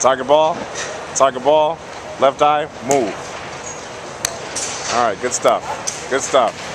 Target ball. Target ball. Left eye. Move. All right. Good stuff. Good stuff.